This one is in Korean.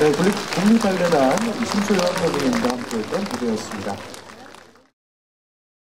네, 국립- 국립발레단 심소영 선생님과 함께했던 무대였습니다.